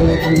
Fazer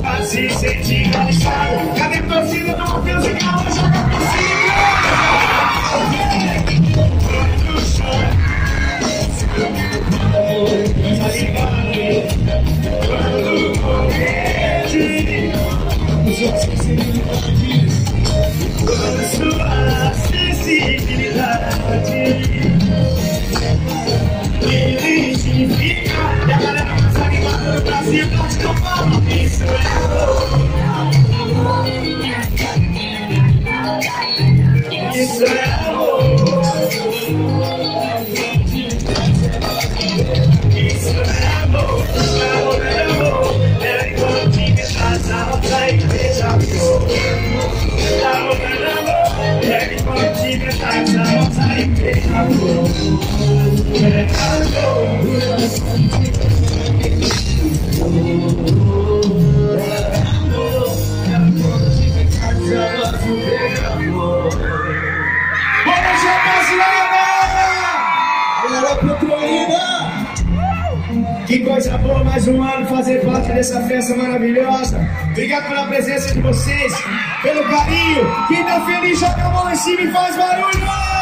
Quase senti cansado, cadê a torcida do musical? Joga pra Que coisa boa, mais um ano fazer parte dessa festa maravilhosa. Obrigado pela presença de vocês, pelo carinho. Quem tá feliz, joga a mão em cima e faz barulho.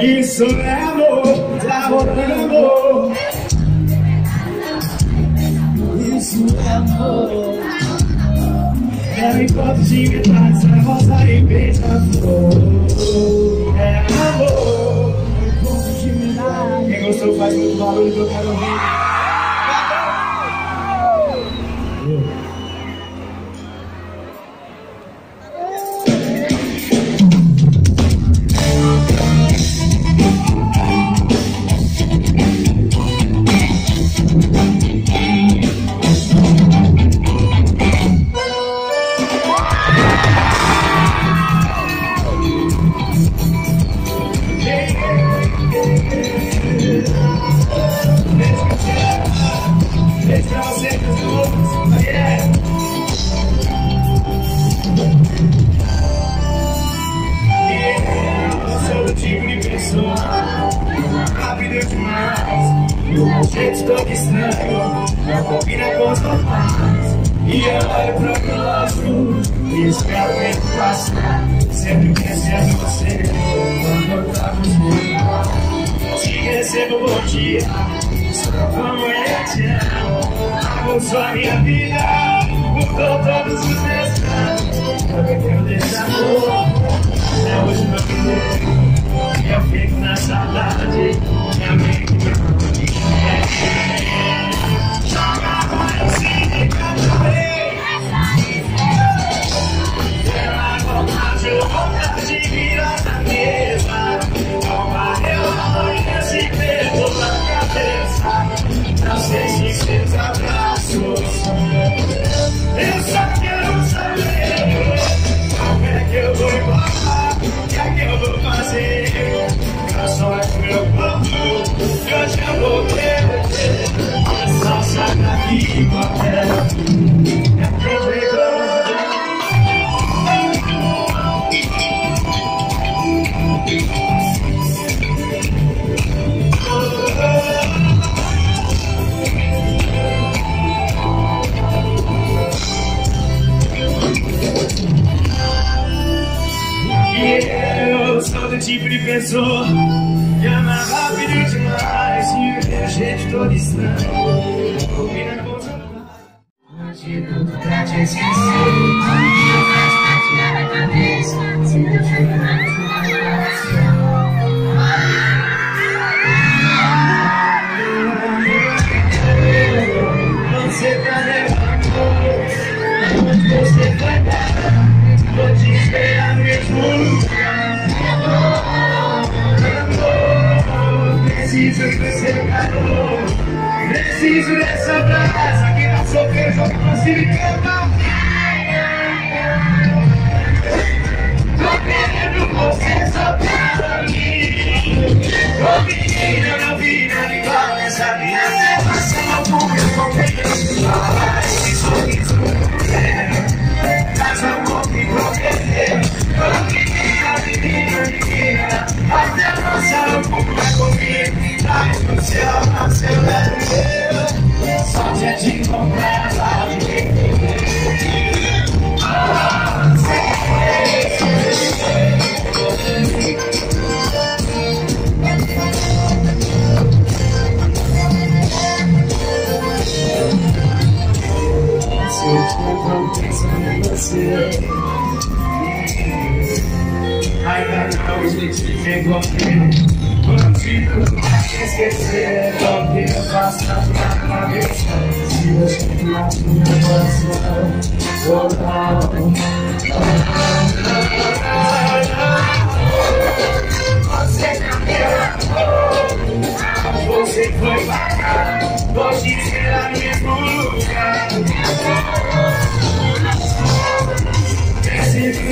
Isso é amor, tá amor. Isso é amor. É o encontro de metades, a rosa e beija-flor. É amor. Quem gostou faz muito barulho que eu quero ouvir. Estranho Não combina com os normais E eu olho pro meu lado E espero tempo passar Sempre pensando em você Quando eu tava os Te recebo bom dia é te amo Amo a minha vida Mudou todos os meus planos Também quero deixar amor Antídoto pra te esquecer Quando eu faço pra tirar a cabeça Se eu juro na tua coração Você tá Preciso dessa brasa Que não sofreu, joga pra cima e canta Tô querendo você só pra mim Ô menina, não vi nada igual nessa minha terra Só com meu companheiro Esse sorriso. Traz você Ainda não me pegou Contigo pra te esquecer que eu faço na minha cabeça Se você não no meu coração Ou não Você não amou Você foi Vou te esperar no mesmo lugar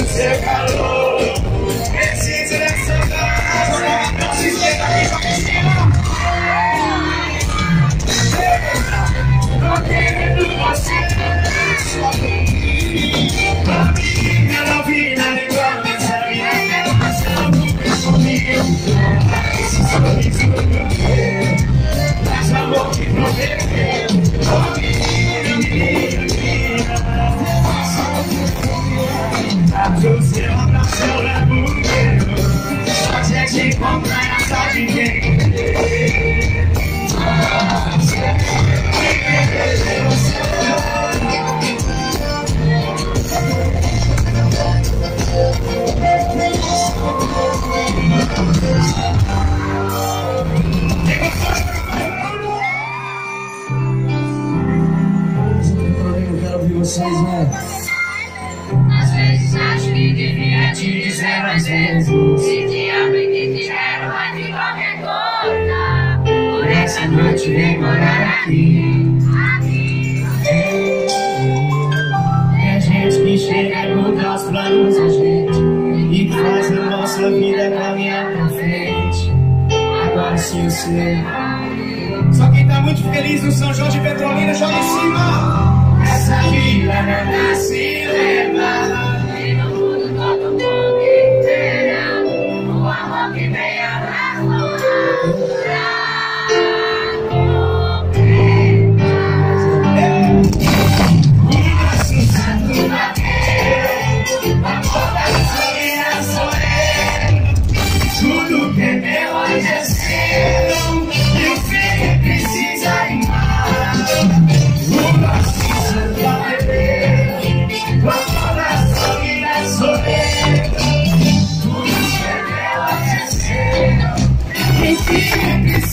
Preciso vocês, né? Às vezes acho que devia te dizer mais vezes. Se te amo e te quero mais de qualquer coisa. Por essa noite vem morar aqui. É gente que chega a mudar os planos da gente E faz a nossa vida caminhar pra frente. Agora sim eu sei. Só quem tá muito feliz no São João de Petrolina, joga em cima Essa vida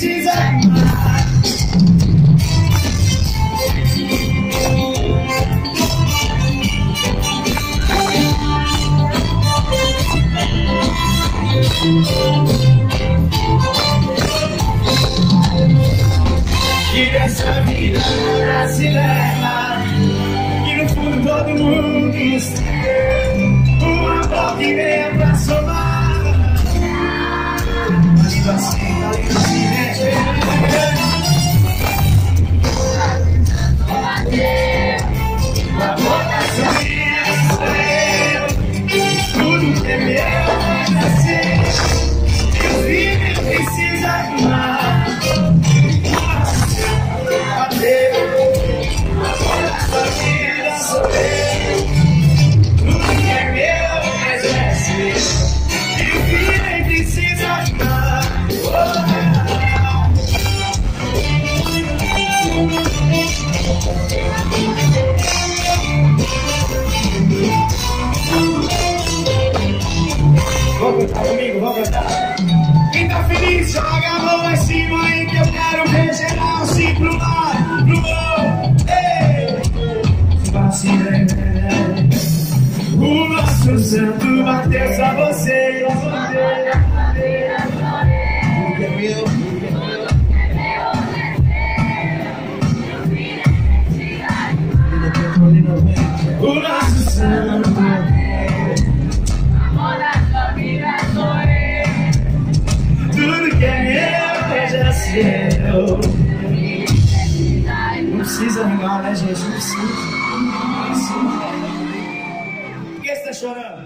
she's Cantar comigo, vou cantar. Quem tá feliz, joga a mão em cima aí que eu quero ver geral sim pro lado, pro bom. Ei! Vacilei, O nosso santo bateu só você. Que é arkadaşlara